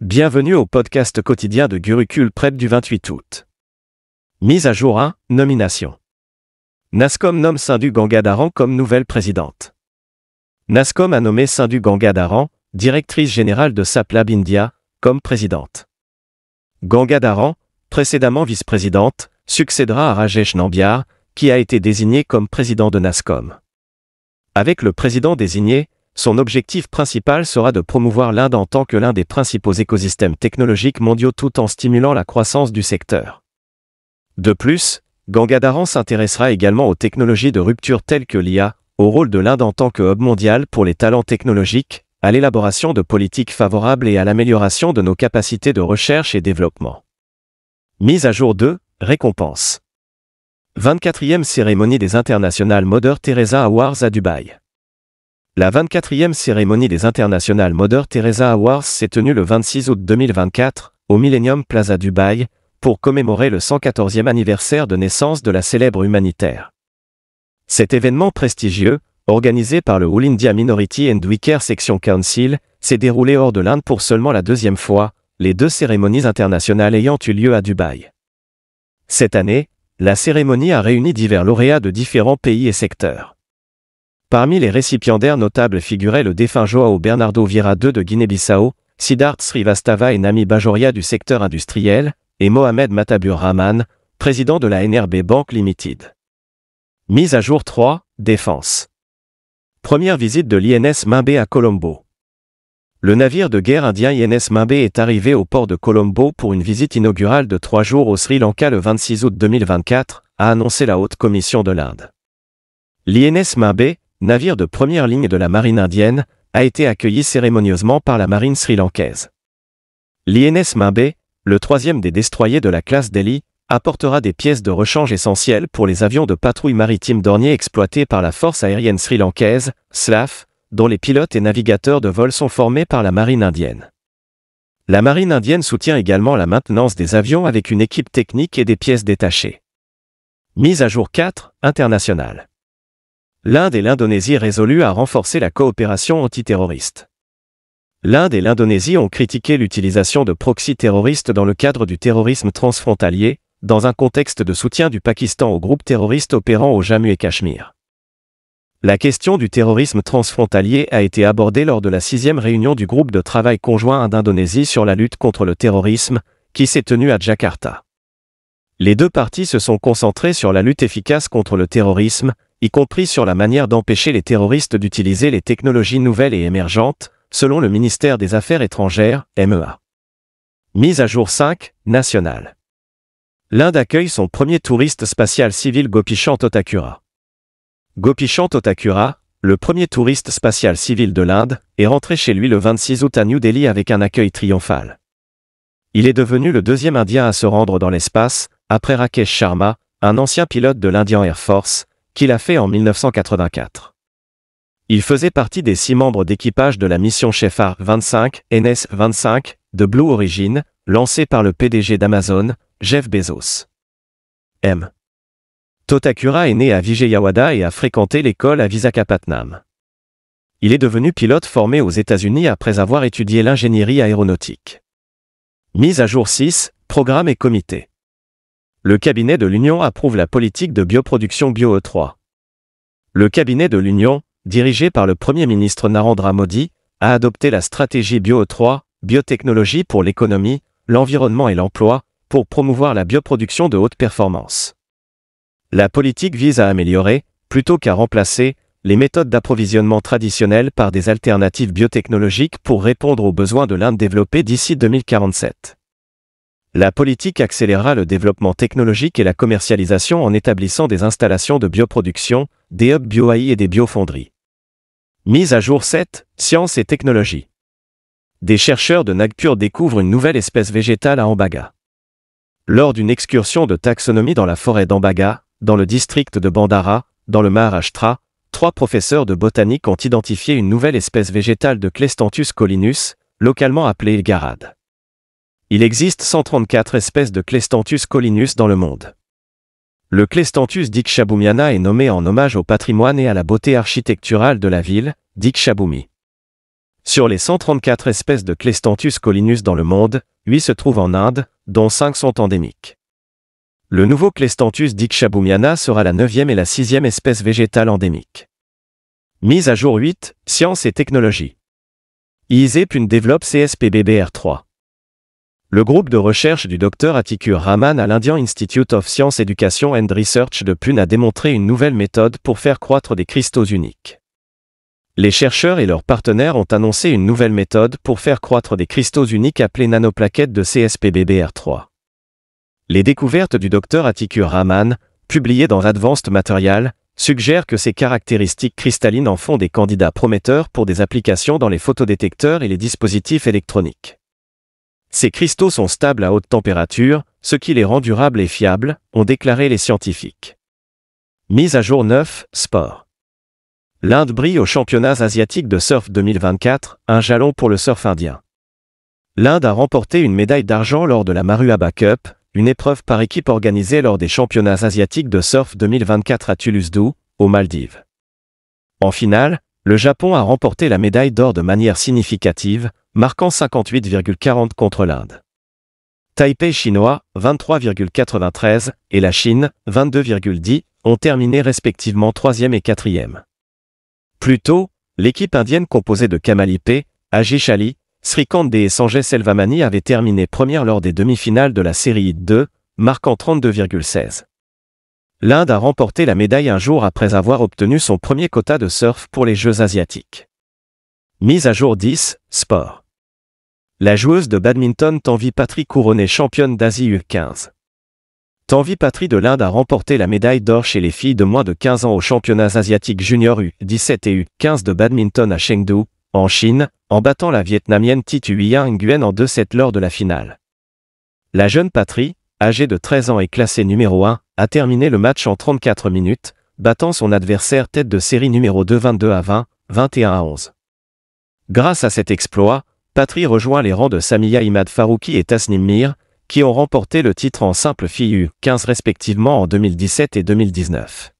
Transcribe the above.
Bienvenue au podcast quotidien de Gurucule Prep du 28 août. Mise à jour 1, nomination. NASCOM nomme Sindhu Gangadaran comme nouvelle présidente. NASCOM a nommé Sindhu Gangadaran, directrice générale de SAPLAB India, comme présidente. Gangadaran, précédemment vice-présidente, succédera à Rajesh Nambiar, qui a été désigné comme président de NASCOM. Avec le président désigné, son objectif principal sera de promouvoir l'Inde en tant que l'un des principaux écosystèmes technologiques mondiaux tout en stimulant la croissance du secteur. De plus, Gangadharan s'intéressera également aux technologies de rupture telles que l'IA, au rôle de l'Inde en tant que hub mondial pour les talents technologiques, à l'élaboration de politiques favorables et à l'amélioration de nos capacités de recherche et développement. Mise à jour 2, récompense. 24e cérémonie des International Mother Teresa Awards à Dubaï. La 24e cérémonie des International Mother Teresa Awards s'est tenue le 26 août 2024, au Millennium Plaza Dubaï, pour commémorer le 114e anniversaire de naissance de la célèbre humanitaire. Cet événement prestigieux, organisé par le All India Minority and Wicker Section Council, s'est déroulé hors de l'Inde pour seulement la deuxième fois, les deux cérémonies internationales ayant eu lieu à Dubaï. Cette année, la cérémonie a réuni divers lauréats de différents pays et secteurs. Parmi les récipiendaires notables figuraient le défunt Joao Bernardo Vieira II de Guinée-Bissau, Siddharth Srivastava et Nami Bajoria du secteur industriel, et Mohamed Matabur Rahman, président de la NRB Bank Limited. Mise à jour 3, Défense. Première visite de l'INS Mimbe à Colombo. Le navire de guerre indien INS Mimbe est arrivé au port de Colombo pour une visite inaugurale de trois jours au Sri Lanka le 26 août 2024, a annoncé la Haute Commission de l'Inde. L'INS Mimbe, navire de première ligne de la marine indienne, a été accueilli cérémonieusement par la marine sri-lankaise. L'INS Mimbe, le troisième des destroyers de la classe Delhi, apportera des pièces de rechange essentielles pour les avions de patrouille maritime d'ornier exploités par la force aérienne sri-lankaise, SLAF, dont les pilotes et navigateurs de vol sont formés par la marine indienne. La marine indienne soutient également la maintenance des avions avec une équipe technique et des pièces détachées. Mise à jour 4, internationale l'Inde et l'Indonésie résolus à renforcer la coopération antiterroriste. L'Inde et l'Indonésie ont critiqué l'utilisation de proxys terroristes dans le cadre du terrorisme transfrontalier, dans un contexte de soutien du Pakistan aux groupes terroristes opérant au Jammu et Cachemire. La question du terrorisme transfrontalier a été abordée lors de la sixième réunion du groupe de travail conjoint Inde-Indonésie sur la lutte contre le terrorisme, qui s'est tenue à Jakarta. Les deux parties se sont concentrées sur la lutte efficace contre le terrorisme, y compris sur la manière d'empêcher les terroristes d'utiliser les technologies nouvelles et émergentes, selon le ministère des Affaires étrangères, MEA. Mise à jour 5, nationale. L'Inde accueille son premier touriste spatial civil Gopishant Otakura. Gopishant Otakura, le premier touriste spatial civil de l'Inde, est rentré chez lui le 26 août à New Delhi avec un accueil triomphal. Il est devenu le deuxième Indien à se rendre dans l'espace, après Rakesh Sharma, un ancien pilote de l'Indian Air Force, qu'il a fait en 1984. Il faisait partie des six membres d'équipage de la mission Shepard 25, NS-25, de Blue Origin, lancée par le PDG d'Amazon, Jeff Bezos. M. Totakura est né à Vijayawada et a fréquenté l'école à Visakhapatnam. Il est devenu pilote formé aux États-Unis après avoir étudié l'ingénierie aéronautique. Mise à jour 6, programme et comité le cabinet de l'Union approuve la politique de bioproduction BioE3. Le cabinet de l'Union, dirigé par le Premier ministre Narendra Modi, a adopté la stratégie BioE3, biotechnologie pour l'économie, l'environnement et l'emploi, pour promouvoir la bioproduction de haute performance. La politique vise à améliorer, plutôt qu'à remplacer, les méthodes d'approvisionnement traditionnelles par des alternatives biotechnologiques pour répondre aux besoins de l'Inde développée d'ici 2047. La politique accélérera le développement technologique et la commercialisation en établissant des installations de bioproduction, des hubs BioAI et des biofonderies. Mise à jour 7, Sciences et technologies. Des chercheurs de Nagpur découvrent une nouvelle espèce végétale à Ambaga. Lors d'une excursion de taxonomie dans la forêt d'Ambaga, dans le district de Bandara, dans le Maharashtra, trois professeurs de botanique ont identifié une nouvelle espèce végétale de Clestanthus collinus, localement appelée garade. Il existe 134 espèces de Clestanthus collinus dans le monde. Le Clestanthus dikshabumiana est nommé en hommage au patrimoine et à la beauté architecturale de la ville, Dikshabumi. Sur les 134 espèces de Clestanthus collinus dans le monde, 8 se trouvent en Inde, dont 5 sont endémiques. Le nouveau Clestanthus dikshaboumiana sera la neuvième et la sixième espèce végétale endémique. Mise à jour 8, Sciences et technologies. IISEPUN développe CSPBBR3. Le groupe de recherche du Dr Atikur Rahman à l'Indian Institute of Science Education and Research de Pune a démontré une nouvelle méthode pour faire croître des cristaux uniques. Les chercheurs et leurs partenaires ont annoncé une nouvelle méthode pour faire croître des cristaux uniques appelés nanoplaquettes de CSPBBR3. Les découvertes du Dr Atikur Rahman, publiées dans Advanced Material, suggèrent que ces caractéristiques cristallines en font des candidats prometteurs pour des applications dans les photodétecteurs et les dispositifs électroniques. Ces cristaux sont stables à haute température, ce qui les rend durables et fiables, ont déclaré les scientifiques. Mise à jour 9, Sport. L'Inde brille aux championnats asiatiques de surf 2024, un jalon pour le surf indien. L'Inde a remporté une médaille d'argent lors de la Maruaba Cup, une épreuve par équipe organisée lors des championnats asiatiques de surf 2024 à Toulouse-Dou, aux Maldives. En finale, le Japon a remporté la médaille d'or de manière significative, marquant 58,40 contre l'Inde. Taipei chinois, 23,93, et la Chine, 22,10, ont terminé respectivement 3e et 4e. Plus tôt, l'équipe indienne composée de Kamal Ipe, Ajish Ali, Srikant et Sanjay Selvamani avait terminé première lors des demi-finales de la série 2, marquant 32,16. L'Inde a remporté la médaille un jour après avoir obtenu son premier quota de surf pour les Jeux asiatiques. Mise à jour 10, sport. La joueuse de badminton Tanvi Patri couronnée championne d'Asie U15. Tanvi Patri de l'Inde a remporté la médaille d'or chez les filles de moins de 15 ans aux championnats asiatiques junior U17 et U15 de badminton à Chengdu, en Chine, en battant la vietnamienne Titu Huyen Nguyen en 2-7 lors de la finale. La jeune Patri, âgée de 13 ans et classée numéro 1, a terminé le match en 34 minutes, battant son adversaire tête de série numéro 2 22 à 20, 21 à 11. Grâce à cet exploit, Patri rejoint les rangs de Samia Imad Farouki et Tasnim Mir, qui ont remporté le titre en simple fille U15 respectivement en 2017 et 2019.